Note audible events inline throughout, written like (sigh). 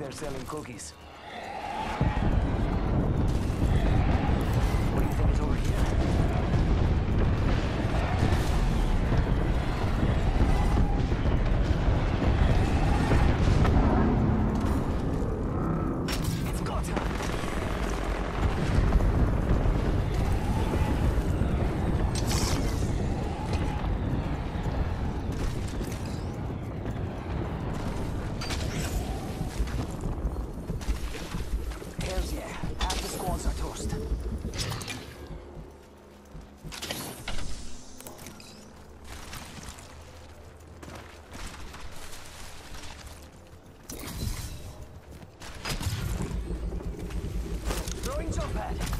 they're selling cookies. What do you think is over here? It's go time! Hells yeah, half the squads are toast. Throwing jump pad.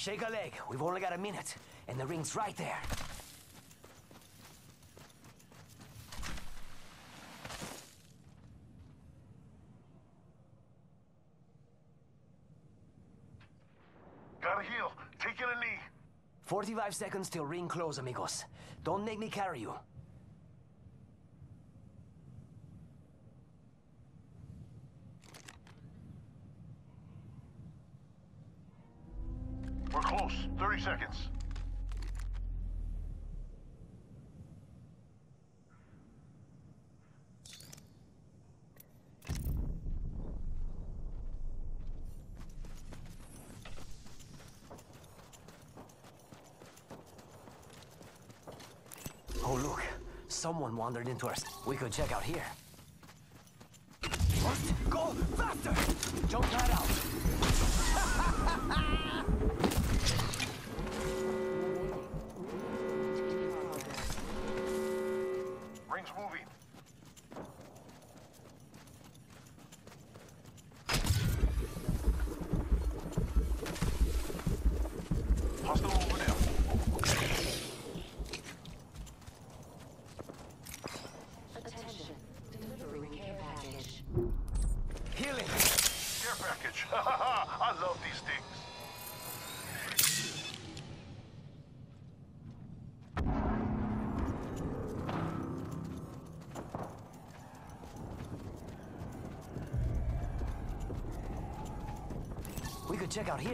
Shake a leg. We've only got a minute, and the ring's right there. Gotta heal. Taking a knee. 45 seconds till ring close, amigos. Don't make me carry you. We're close. 30 seconds. Oh, look. Someone wandered into our... We could check out here. What? Go! Faster! Jump right out. (laughs) Package. (laughs) I love these things. We could check out here.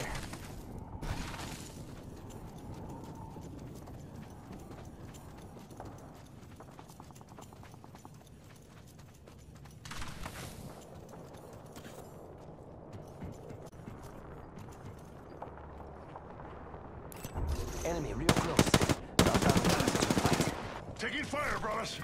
Enemy real close. Taking fire, brothers.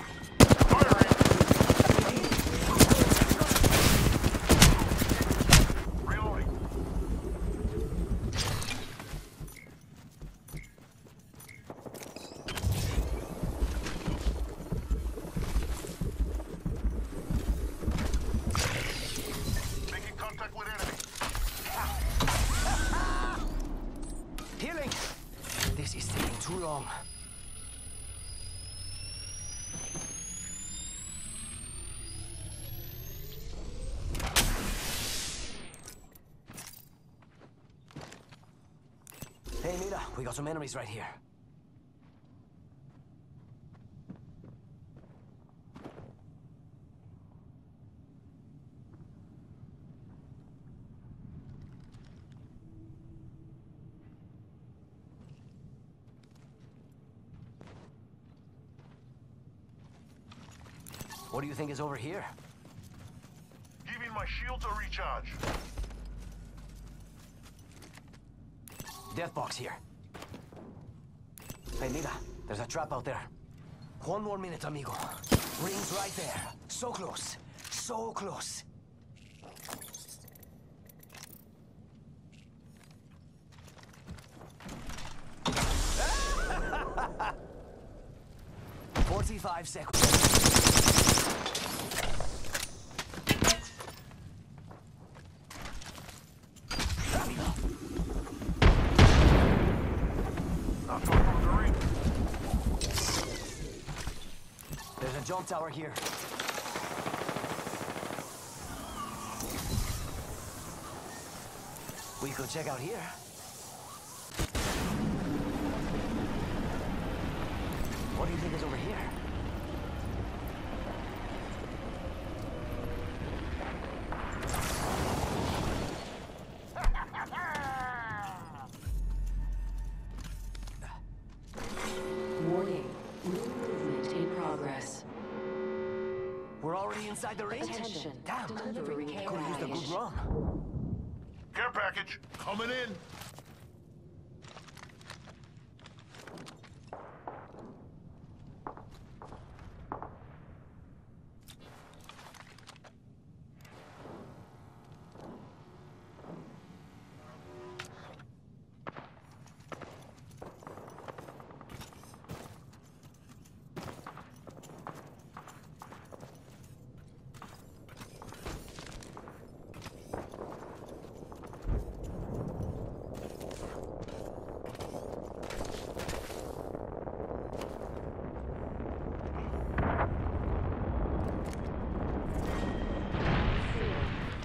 We got some enemies right here. What do you think is over here? Giving my shields a recharge. Death box here. Hey, there's a trap out there. One more minute, amigo. Ring's right there. So close. So close. (laughs) Forty-five seconds. Amigo. Not far from the ring. Jump tower here. We could check out here. What do you think is over here? Inside the ring? Attention. Damn! Delivering care Could've used a good run. Care package coming in.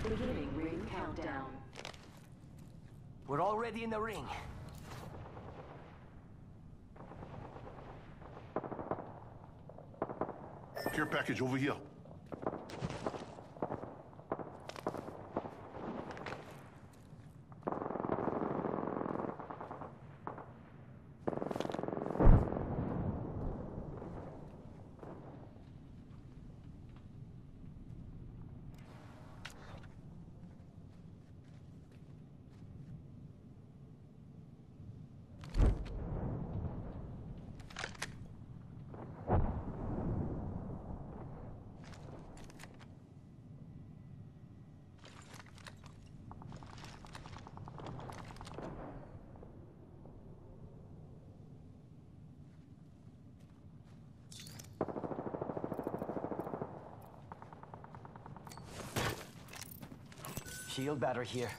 Beginning ring countdown. We're already in the ring. Care package over here. Shield battery here.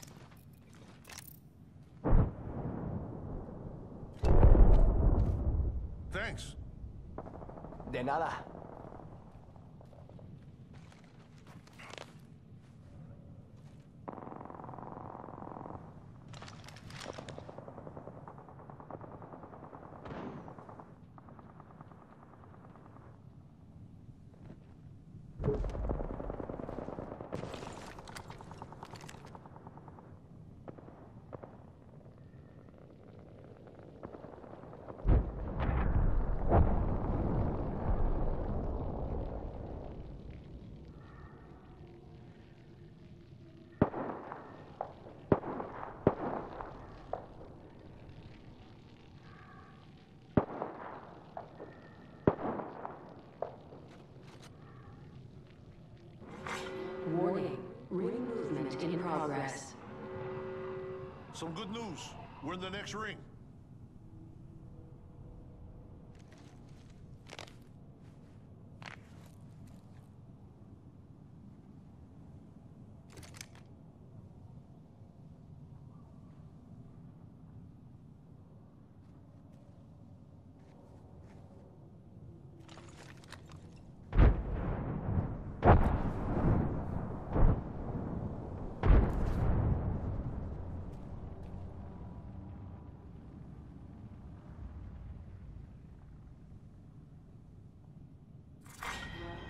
Thanks. De nada. Warning. Ring movement in progress. Some good news. We're in the next ring.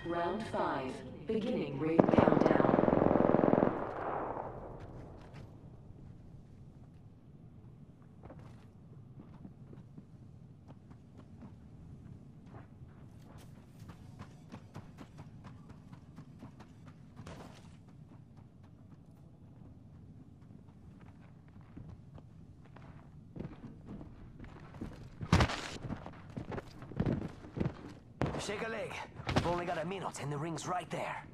Round 5. Beginning ring countdown. Shake a leg. Only got a minute and the ring's right there.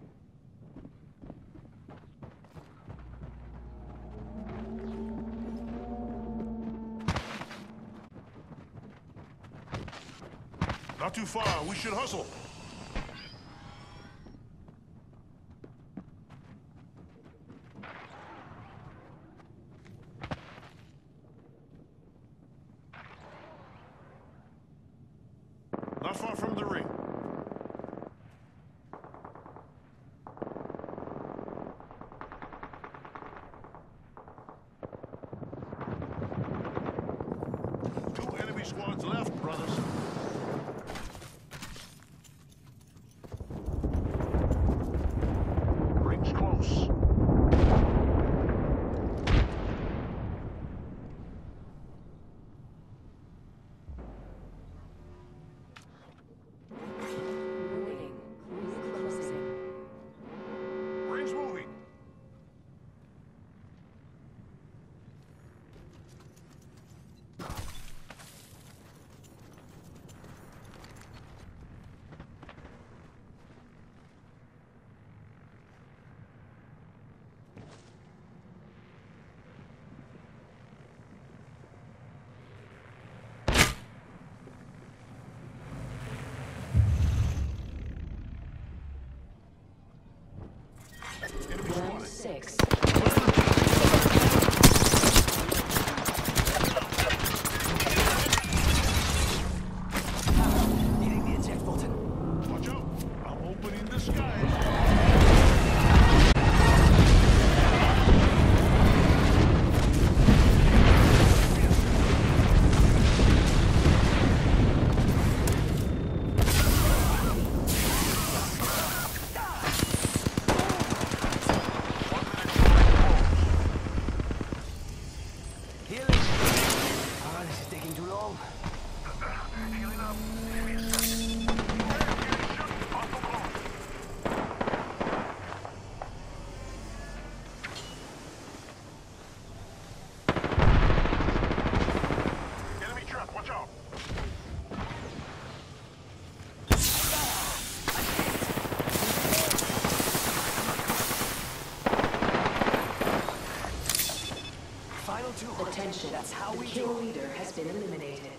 Not too far. We should hustle. Not far from the ring. Two enemy squads left, brothers. Round That's how the we kill do. leader has been eliminated.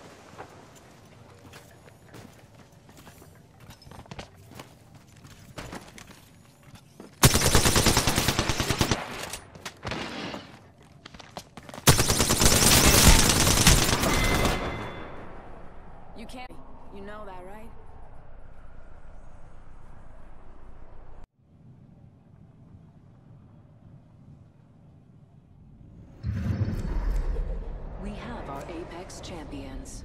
You can't. You know that, right? We have our Apex champions.